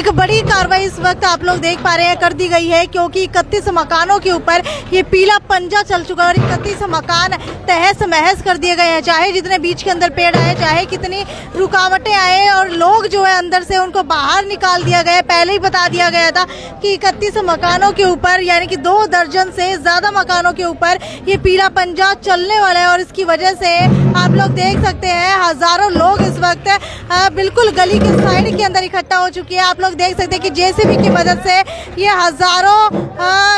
एक बड़ी कार्रवाई इस वक्त आप लोग देख पा रहे हैं, कर दी गई है, क्योंकि इकतीस मकानों के ऊपर ये पीला पंजा चल चुका है और इकतीस मकान तहस महस कर दिए गए हैं। चाहे जितने बीच के अंदर पेड़ आए, चाहे कितनी रुकावटें आए और लोग जो है अंदर से उनको बाहर निकाल दिया गया पहले ही बता दिया गया था कि इकतीस मकानों के ऊपर, यानी कि दो दर्जन से ज़्यादा मकानों के ऊपर ये पीला पंजा चलने वाला है और इसकी वजह से आप लोग देख सकते हैं, हज़ारों लोग इस वक्त बिल्कुल गली के साइड के अंदर इकट्ठा हो चुकी है। आप लोग देख सकते हैं कि जेसीबी की मदद से ये हज़ारों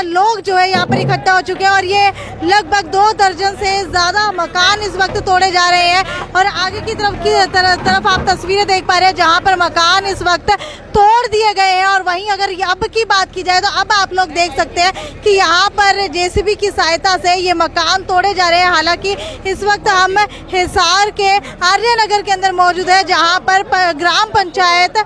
लोग जो है यहाँ पर इकट्ठा हो चुके हैं और ये लगभग दो दर्जन से ज़्यादा मकान इस वक्त तोड़े जा रहे हैं। और आगे की तरफ़ की तरफ़, तरफ़ आप तस्वीरें देख पा रहे हैं जहाँ पर मकान इस वक्त तोड़ दिए गए हैं। और वहीं अगर अब की बात की जाए तो अब आप लोग देख सकते हैं कि यहाँ पर जेसीबी की सहायता से ये मकान तोड़े जा रहे हैं। हालाँकि इस वक्त हम हिसार के आर्यनगर के अंदर मौजूद है जहाँ पर ग्राम पंचायत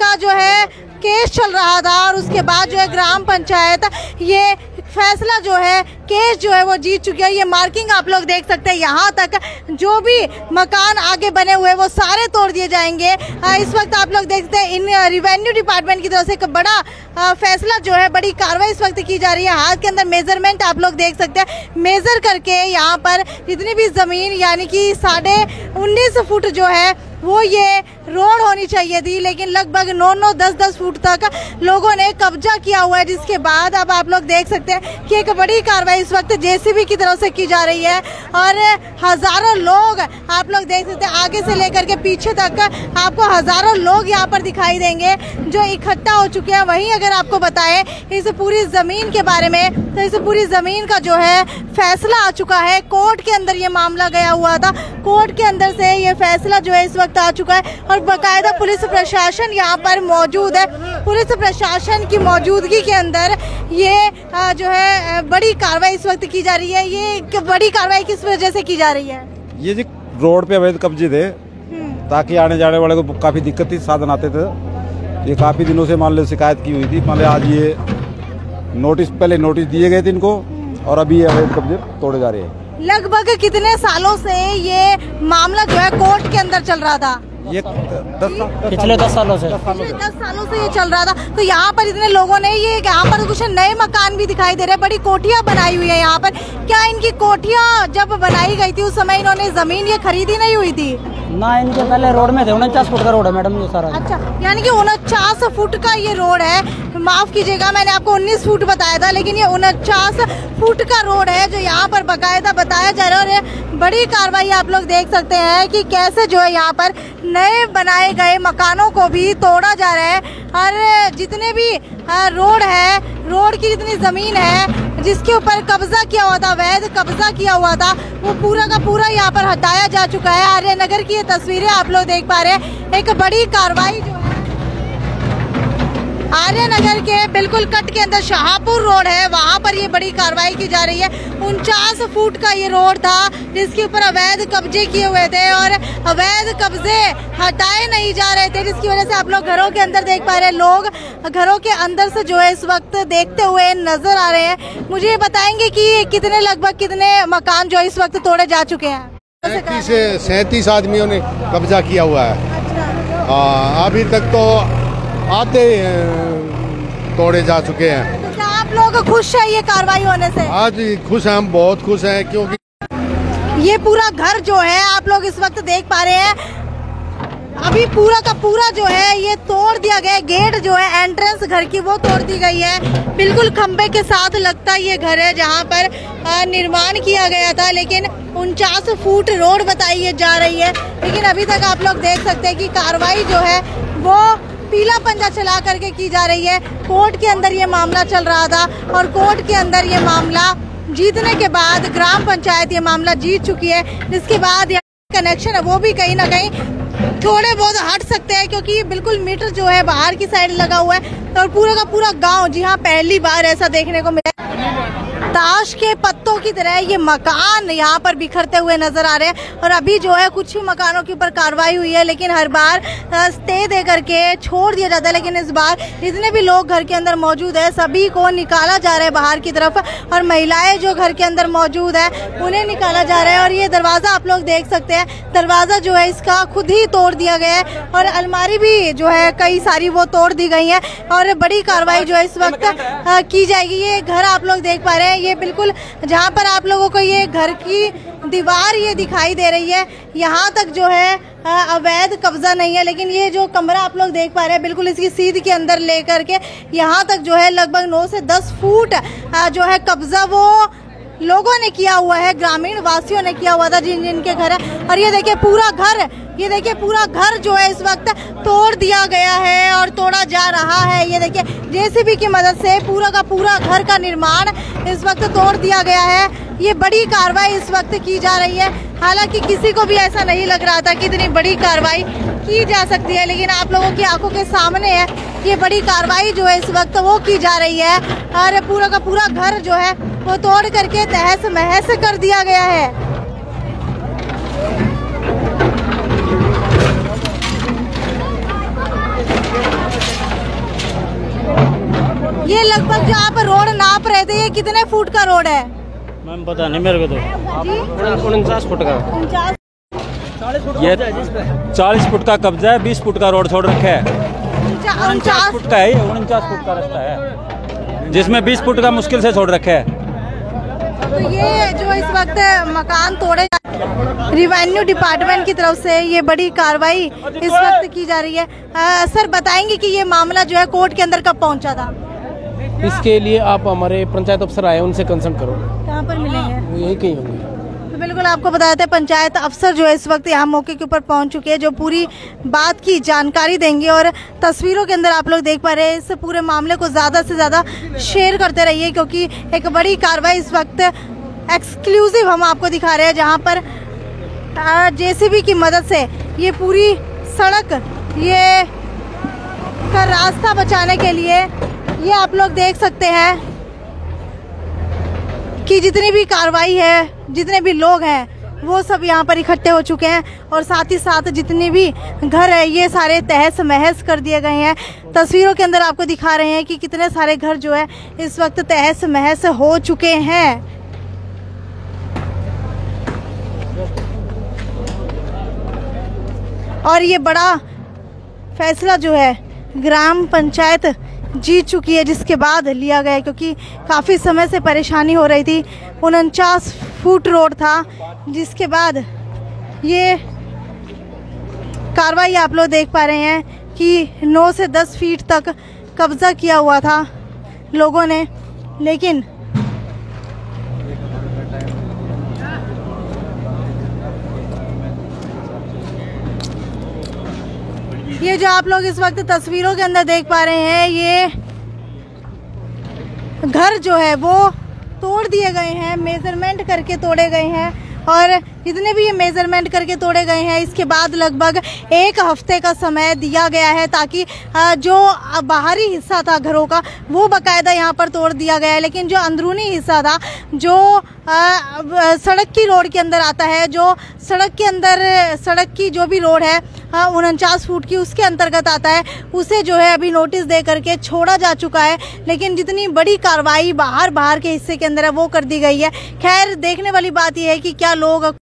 का जो है, केस चल रहा था और उसके बाद जो है ग्राम पंचायत, ये फैसला जो है, केस जो है वो जीत चुकी है। ये मार्किंग आप लोग देख सकते हैं, यहाँ तक जो भी मकान आगे बने हुए वो सारे तोड़ दिए जाएँगे। इस वक्त आप लोग देखते हैं, इन रिवेन्यू डिपार्टमेंट की तरफ़ से एक बड़ा फैसला जो है, बड़ी कार्रवाई इस वक्त की जा रही है। हाथ के अंदर मेज़रमेंट आप लोग देख सकते हैं। मेजर करके यहाँ पर जितनी भी ज़मीन, यानी कि साढ़े उन्नीस फुट जो है वो ये रोड होनी चाहिए थी, लेकिन लगभग नौ नौ दस दस फुट तक लोगों ने कब्जा किया हुआ है, जिसके बाद अब आप लोग देख सकते हैं कि एक बड़ी कार्रवाई इस वक्त जेसीबी की तरफ़ से की जा रही है और हज़ारों लोग आप लोग देख सकते हैं, आगे से लेकर के पीछे तक आपको हज़ारों लोग यहाँ पर दिखाई देंगे, जो इकट्ठा हो चुके हैं। वहीं अगर आपको बताएँ, इस पूरी ज़मीन के बारे में तो इस पूरी ज़मीन का जो है फैसला आ चुका है। कोर्ट के अंदर ये मामला गया हुआ था। कोर्ट के अंदर से ये फैसला जो है इस वक्त आ चुका है और बाकायदा पुलिस प्रशासन यहाँ पर मौजूद है। पुलिस प्रशासन की मौजूदगी के अंदर ये जो है बड़ी कार्रवाई इस वक्त की जा रही है। ये बड़ी कार्रवाई किस वजह से की जा रही है? ये जी रोड पे अवैध कब्जे थे हम्म। ताकि आने जाने वाले को काफ़ी दिक्कत थी साधन आते थे। ये काफ़ी दिनों से मान लो शिकायत की हुई थी। मान आज ये नोटिस पहले नोटिस दिए गए थे इनको और अभी ये अवैध कब्जे तोड़े जा रहे हैं। लगभग कितने सालों से ये मामला जो है कोर्ट के अंदर चल रहा था? ये दस पिछले दस सालों से। पिछले दस सालों से ये चल रहा था। तो यहाँ पर इतने लोगों ने ये यहाँ पर कुछ नए मकान भी दिखाई दे रहे हैं। बड़ी कोठिया बनाई हुई है यहाँ पर। क्या इनकी कोठिया जब बनाई गई थी उस समय इन्होंने ज़मीन ये खरीदी नहीं हुई थी? ना इनके पहले रोड में थे, उनचास फुट का रोड है मैडम, ये सारा। अच्छा यानी कि उनचास फुट का ये रोड है। माफ़ कीजिएगा, मैंने आपको उन्नीस फुट बताया था, लेकिन ये उनचास फुट का रोड है जो यहाँ पर बकायदा बताया जा रहा है। बड़ी कार्रवाई आप लोग देख सकते हैं कि कैसे जो है यहाँ पर नए बनाए गए मकानों को भी तोड़ा जा रहा है। और जितने भी रोड है रोड की जितनी ज़मीन है जिसके ऊपर कब्जा किया हुआ था, वैध कब्जा किया हुआ था। वो पूरा का पूरा यहाँ पर हटाया जा चुका है। आर्यनगर की ये तस्वीरें आप लोग देख पा रहे हैं। एक बड़ी कार्रवाई जो आर्य नगर के बिल्कुल कट के अंदर शाहपुर रोड है। वहाँ पर ये बड़ी कार्रवाई की जा रही है। उनचास फुट का ये रोड था जिसके ऊपर अवैध कब्जे किए हुए थे और अवैध कब्जे हटाए नहीं जा रहे थे जिसकी वजह से आप लोग घरों के अंदर देख पा रहे हैं। लोग घरों के अंदर से जो है इस वक्त देखते हुए नज़र आ रहे हैं। मुझे ये बताएँगे कि कितने लगभग कितने मकान जो इस वक्त तोड़े जा चुके हैं? सैतीस आदमियों ने कब्जा किया हुआ है। अच्छा। अभी तक तो आते तोड़े जा चुके हैं। तो आप लोग खुश है ये कार्रवाई होने से? आज खुश हैं हम बहुत खुश हैं क्योंकि ये पूरा घर जो है आप लोग इस वक्त देख पा रहे हैं। अभी पूरा का पूरा जो है ये तोड़ दिया गया गेट जो है एंट्रेंस घर की वो तोड़ दी गई है। बिल्कुल खम्बे के साथ लगता ये घर है जहाँ पर निर्माण किया गया था लेकिन उनचास फुट रोड बताई जा रही है। लेकिन अभी तक आप लोग देख सकते हैं कि कार्रवाई जो है वो पीला पंजा चला करके की जा रही है। कोर्ट के अंदर ये मामला चल रहा था और कोर्ट के अंदर ये मामला जीतने के बाद ग्राम पंचायत ये मामला जीत चुकी है। जिसके बाद कनेक्शन है, वो भी कहीं ना कहीं थोड़े बहुत हट सकते हैं क्योंकि बिल्कुल मीटर जो है बाहर की साइड लगा हुआ है और पूरा का पूरा गाँव जी हाँ पहली बार ऐसा देखने को मिला। ताश के पत्तों की तरह ये मकान यहाँ पर बिखरते हुए नज़र आ रहे हैं और अभी जो है कुछ ही मकानों के ऊपर कार्रवाई हुई है, लेकिन हर बार स्टे दे करके छोड़ दिया जाता है, लेकिन इस बार जितने भी लोग घर के अंदर मौजूद है, सभी को निकाला जा रहा है बाहर की तरफ़ और महिलाएँ जो घर के अंदर मौजूद है, उन्हें निकाला जा रहा है और ये दरवाज़ा आप लोग देख सकते हैं, दरवाज़ा जो है इसका खुद ही तोड़ दिया गया है और अलमारी भी जो है कई सारी वो तोड़ दी गई है और बड़ी कार्रवाई जो है इस वक्त की जाएगी। ये घर आप लोग देख पा रहे हैं ये बिल्कुल। जहाँ पर आप लोगों को ये घर की दीवार ये दिखाई दे रही है, यहाँ तक जो है अवैध कब्जा नहीं है, लेकिन ये जो कमरा आप लोग देख पा रहे हैं, बिल्कुल इसकी सीध के अंदर लेकर के, यहाँ तक जो है, लगभग नौ से दस फुट जो है कब्जा वो लोगों ने किया हुआ है ग्रामीण वासियों ने किया हुआ था, जिन जिनके घर है। और ये देखिए, पूरा घर, ये देखिए, पूरा घर जो है इस वक्त तोड़ दिया गया है और तोड़ा जा रहा है। ये देखिए, जेसीबी की मदद से पूरा का पूरा घर का निर्माण इस वक्त तोड़ दिया गया है। ये बड़ी कार्रवाई इस वक्त की जा रही है। हालाँकि किसी को भी ऐसा नहीं लग रहा था कि इतनी बड़ी कार्रवाई की जा सकती है, लेकिन आप लोगों की आँखों के सामने है। ये बड़ी कार्रवाई जो है इस वक्त वो की जा रही है। और पूरा का पूरा घर जो है वो तोड़ करके तहस महस कर दिया गया है। ये लगभग जो आप रोड नाप रहे थे ये कितने फुट का रोड है? मैम पता नहीं मेरे को तो। उनचास फुट का। ये चालीस फुट का कब्जा है बीस फुट का रोड छोड़ रखे है। उनचा- उनचास उनचास फुट का है ये उनचास फुट का रास्ता है। जिसमें बीस फुट का मुश्किल से छोड़ रखे है। तो ये जो इस वक्त मकान तोड़े रिवेन्यू डिपार्टमेंट की तरफ़ से ये बड़ी कार्रवाई इस वक्त की जा रही है। आ, सर बताएँगे कि ये मामला जो है कोर्ट के अंदर कब पहुँचा था? इसके लिए आप हमारे पंचायत अफसर आए उनसे कंसल्ट करो। कहाँ पर मिलेंगे? यही कहीं होंगे। तो बिल्कुल आपको बता देते हैं, पंचायत अफसर जो है इस वक्त यहाँ मौके के ऊपर पहुँच चुके हैं, जो पूरी बात की जानकारी देंगे और तस्वीरों के अंदर आप लोग देख पा रहे हैं, इस पूरे मामले को ज़्यादा से ज़्यादा शेयर करते रहिए, क्योंकि एक बड़ी कार्रवाई इस वक्त एक्सक्लूसिव हम आपको दिखा रहे हैं, जहाँ पर जेसीबी की मदद से ये पूरी सड़क, ये का रास्ता बचाने के लिए ये आप लोग देख सकते हैं कि जितनी भी कार्रवाई है जितने भी लोग हैं, वो सब यहाँ पर इकट्ठे हो चुके हैं और साथ ही साथ जितने भी घर है, ये सारे तहस महस कर दिए गए हैं। तस्वीरों के अंदर आपको दिखा रहे हैं कि कितने सारे घर जो है, इस वक्त तहस महस हो चुके हैं। और ये बड़ा फैसला जो है, ग्राम पंचायत जीत चुकी है, जिसके बाद लिया गया क्योंकि काफ़ी समय से परेशानी हो रही थी। उनचास फुट रोड था, जिसके बाद ये कार्रवाई आप लोग देख पा रहे हैं कि 9 से 10 फीट तक कब्जा किया हुआ था लोगों ने, लेकिन ये जो आप लोग इस वक्त तस्वीरों के अंदर देख पा रहे हैं, ये घर जो है वो तोड़ दिए गए हैं मेज़रमेंट करके तोड़े गए हैं और जितने भी ये मेज़रमेंट करके तोड़े गए हैं, इसके बाद लगभग एक हफ़्ते का समय दिया गया है ताकि जो बाहरी हिस्सा था घरों का, वो बकायदा यहाँ पर तोड़ दिया गया है। लेकिन जो अंदरूनी हिस्सा था, जो सड़क की रोड के अंदर आता है, जो सड़क के अंदर, सड़क की जो भी रोड है उनचास फुट की उसके अंतर्गत आता है। उसे जो है अभी नोटिस दे करके छोड़ा जा चुका है, लेकिन जितनी बड़ी कार्रवाई बाहर बाहर के हिस्से के अंदर है, वो कर दी गई है। खैर, देखने वाली बात यह है कि क्या लोग